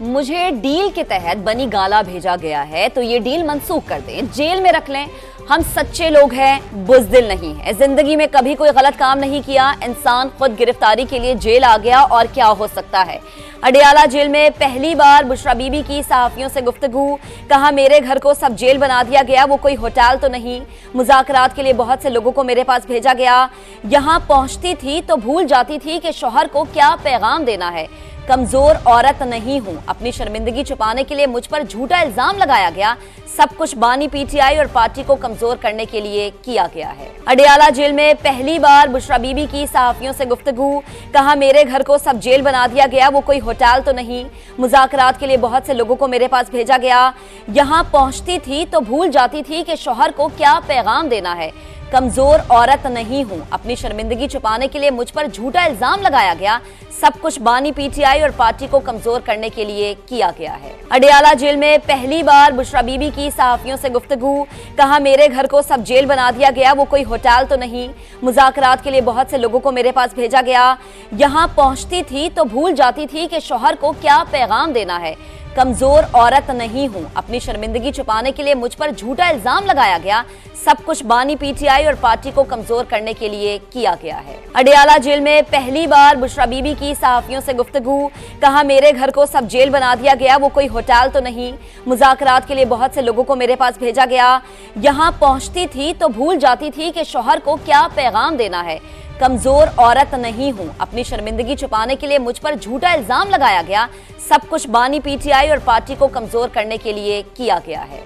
मुझे डील के तहत बनी गाला भेजा गया है तो ये डील मनसूख कर दें। जेल में रख लें। हम सच्चे लोग हैं, बुजदिल नहीं है। ज़िंदगी में कभी कोई गलत काम नहीं किया, इंसान खुद गिरफ्तारी के लिए जेल आ गया और क्या हो सकता है? अडियाला जेल में पहली बार बुशरा बीबी की सहाफियों से गुफ्तगू। कहा, मेरे घर को सब जेल बना दिया गया, वो कोई होटल तो नहीं। मुजाकरात के लिए बहुत से लोगों को मेरे पास भेजा गया। यहाँ पहुँचती थी तो भूल जाती थी कि शोहर को क्या पैगाम देना है। कमज़ोर औरत नहीं हूँ। अपनी शर्मिंदगी छुपाने के लिए मुझ पर झूठा इल्ज़ाम लगाया गया। सब कुछ बानी पीटीआई और पार्टी को कमज़ोर करने के लिए किया गया है। अडियाला जेल में पहली बार बुशरा बीबी की सहाफियों से गुफ्तगू। कहा, मेरे घर को सब जेल बना दिया गया, वो कोई होटल तो नहीं। मुजाकरात के लिए बहुत से लोगों को मेरे पास भेजा गया। यहाँ पहुँचती थी तो भूल जाती थी कि शोहर को क्या पैगाम देना है। कमज़ोर औरत नहीं हूँ। अपनी शर्मिंदगी छुपाने के लिए मुझ पर झूठा इल्ज़ाम लगाया गया। सब कुछ बानी पीटीआई और पार्टी को कमज़ोर करने के लिए किया गया है। अडियाला जेल में पहली बार बुशरा बीबी की सहाफियों से गुफ्तगु। कहा, मेरे घर को सब जेल बना दिया गया, वो कोई होटल तो नहीं। मुजाकरात के लिए बहुत से लोगों को मेरे पास भेजा गया। यहाँ पहुँचती थी तो भूल जाती थी कि शोहर को क्या पैगाम देना है। कमज़ोर औरत नहीं हूँ। अपनी शर्मिंदगी छुपाने के लिए मुझ पर झूठा इल्ज़ाम लगाया गया। सब कुछ बानी पीटीआई और पार्टी को कमज़ोर करने के लिए किया गया है। अडियाला जेल में पहली बार बुशरा बीबी की सहाफियों से गुफ्तगु। कहा, मेरे घर को सब जेल बना दिया गया, वो कोई होटल तो नहीं। मुजाकरात के लिए बहुत से लोगों को मेरे पास भेजा गया। यहाँ पहुँचती थी तो भूल जाती थी कि शोहर को क्या पैगाम देना है। कमज़ोर औरत नहीं हूँ। अपनी शर्मिंदगी छुपाने के लिए मुझ पर झूठा इल्ज़ाम लगाया गया। सब कुछ बानी पीटीआई और पार्टी को कमज़ोर करने के लिए किया गया है।